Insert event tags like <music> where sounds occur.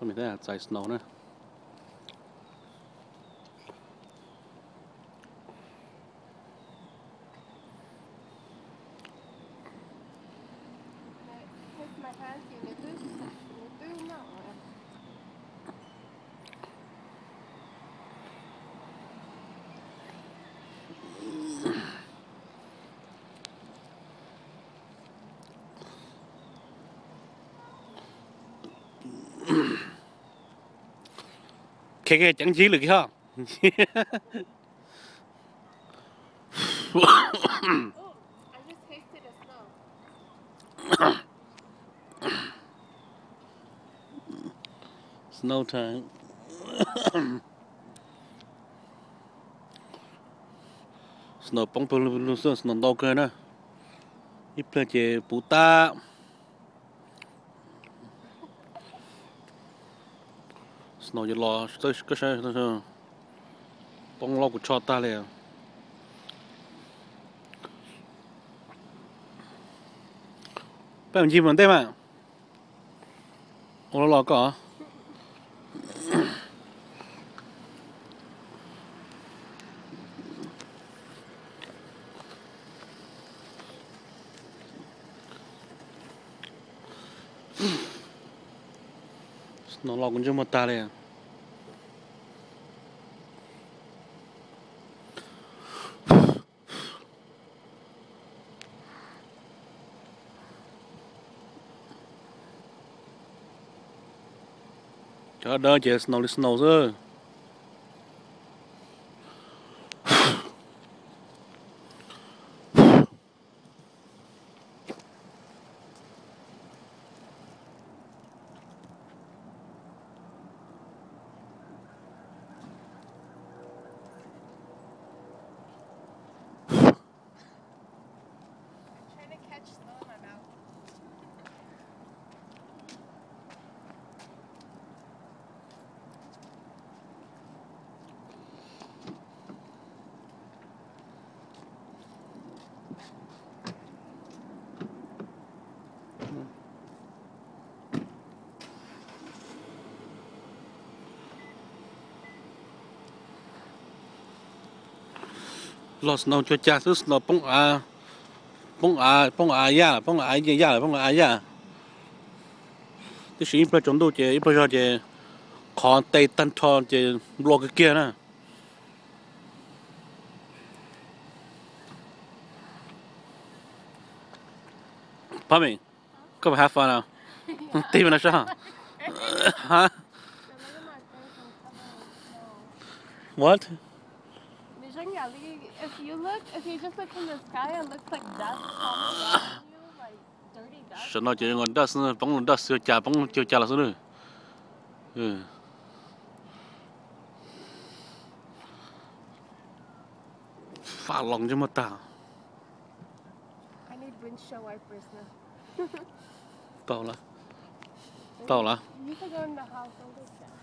Tôi mình thấy là dài snow nữa. With my hands, you need to, you need to know. Cái cái chẳng chí được cái không? Oh, I just tasted snow. Snow time. Snow bóng bóng luôn luôn snow đâu cơ nữa. Ít plơ chè bù ta. Snow giờ lo tới cái xe nó sao. bông lo của cho ta liền. Bạn chim vấn đề mà. Ủa lo có. nó lo cũng chưa một ta liền cho đỡ chế snow snow rồi lo snow cho cha thứ snow bông à bông à bông à ya bông à ya ya bông à ya thì chỉ ít chúng tôi chỉ ít cho chỉ còn tay tân thon chỉ lo cái kia nè Pami, come have fun now. Tìm nó sao? <laughs> Hả? Now Vijaya, if you look, if you just look from the sky, it looks like dust falling on you, like dirty dust. Sợ nó chỉ ngon đất nữa, bóng đất sửa trà bóng chiều trà là sao nữa? Ừ. Phá lòng cho mà ta. I need windshield wipers now. Tao là. <laughs> Tao là. You can go in the house, don't go down.